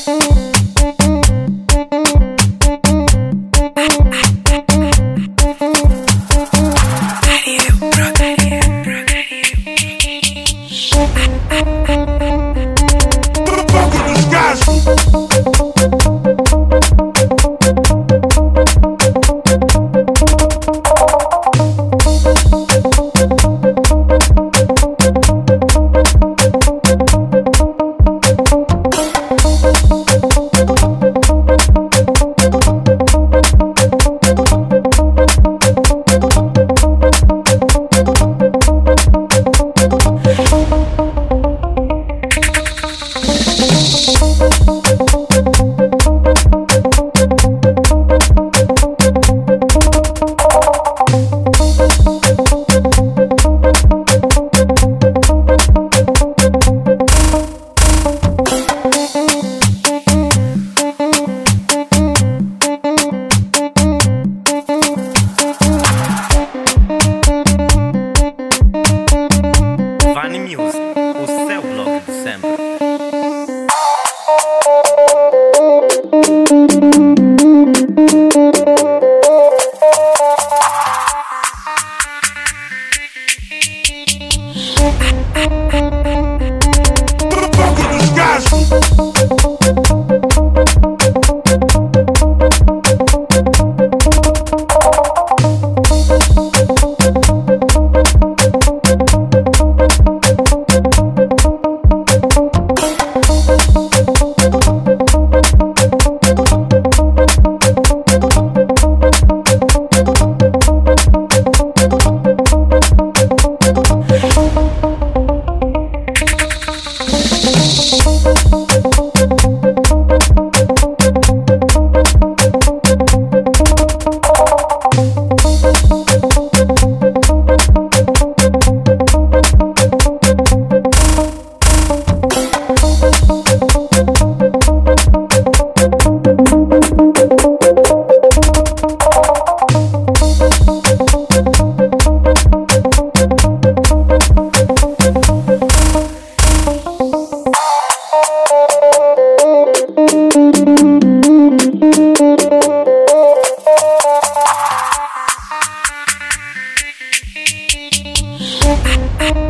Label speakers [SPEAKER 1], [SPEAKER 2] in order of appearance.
[SPEAKER 1] Thank you. Yes. I, I, I.